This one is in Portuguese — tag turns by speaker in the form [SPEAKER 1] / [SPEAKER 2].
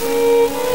[SPEAKER 1] Música